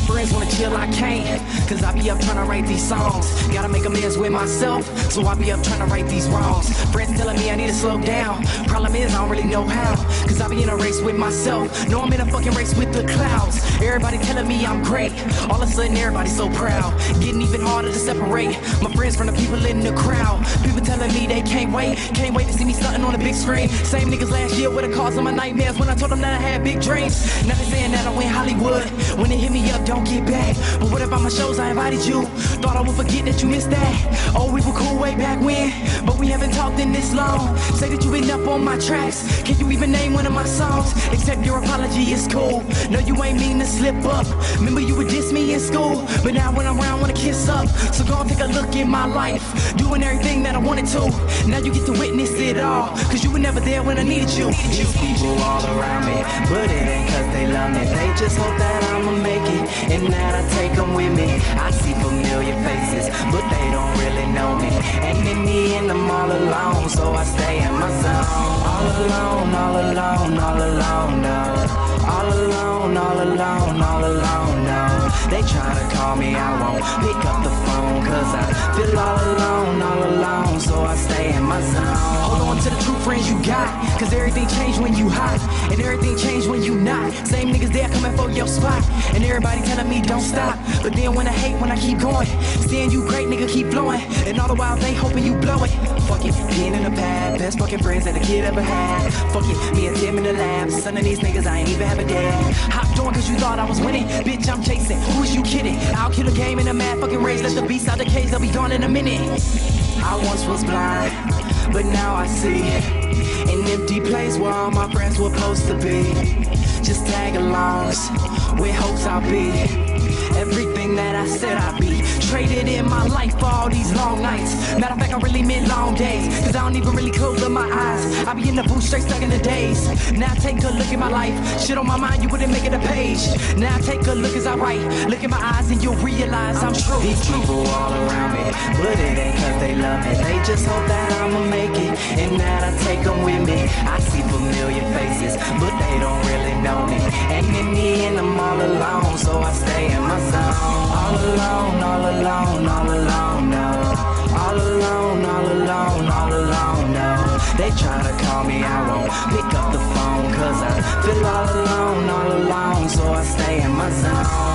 friends wanna chill, I can't. Cause I be up trying to write these songs. Gotta make amends with myself, so I be up trying to right these wrongs. Friends telling me I need to slow down. Problem is, I don't really know how. Cause I be in a race with myself. No, I'm in a fucking race with the clouds. Everybody telling me I'm great. All of a sudden, everybody's so proud. Getting even harder to separate my friends from the people in the crowd. People telling me they can't wait. Can't wait to see me stunting on the big screen. Same niggas last year with the cause of my nightmares when I told them that I had big dreams. Now they saying that I went Hollywood. When they hit me up, don't get back. But what about my shows? I invited you. Thought I would forget that you missed that. Oh, we were cool way back when. But we haven't talked in this long. Say that you been up on my tracks. Can you even name one of my songs? Except your apology is cool. No, you ain't mean to slip up. Remember you would diss me in school. But now when I'm around, wanna kiss up. So go and take a look in my life. Doing everything that I wanted to. Now you get to witness it all. Cause you were never there when I needed you. These people all around me, but it ain't they love me. They just hope that I'ma make it, and that I take them with me. I see familiar faces, but they don't really know me. And in the end, I'm all alone, so I stay in my zone. All alone, all alone, all alone, no. All alone, all alone, all alone, no. They try to call me, I won't pick up the phone, cause I feel all alone, all alone, I stay in my zone. Hold on to the true friends you got. Cause everything changed when you hot. And everything changed when you not. Same niggas there coming for your spot. And everybody telling me don't stop. But then when I hate when I keep going. Seeing you great, nigga, keep blowing. And all the while they hoping you blow it. Fuck it, being in the pad. Best fucking friends that a kid ever had. Fuck it, me and Tim in the lab. Son of these niggas, I ain't even have a dad. Hopped on thought I was winning. Bitch, I'm chasing. Who is you kidding? I'll kill a game in a mad fucking race. Let the beast out the cage, they'll be gone in a minute. I once was blind, but now I see an empty place where all my friends were supposed to be. Just tag alongs with hopes I'll be everything that I said I'd be. Traded in my life for all these long nights. Matter of fact, I really meant long days. Cause I don't even really close up my eyes. I be in the booth straight stuck in the days. Now take a look at my life. Shit on my mind, you wouldn't make it a page. Now take a look as I write. Look in my eyes and you'll realize I'm true. These people all around me, but it ain't cause they love me. They just hope that I'ma make it, and that I take them with me. I see familiar faces, but they don't really know me. And in the end, alone, so I stay in my zone. All alone, all alone, all alone now. All alone, all alone, all alone now. They try to call me, I won't pick up the phone, cause I feel all alone, all alone, so I stay in my zone.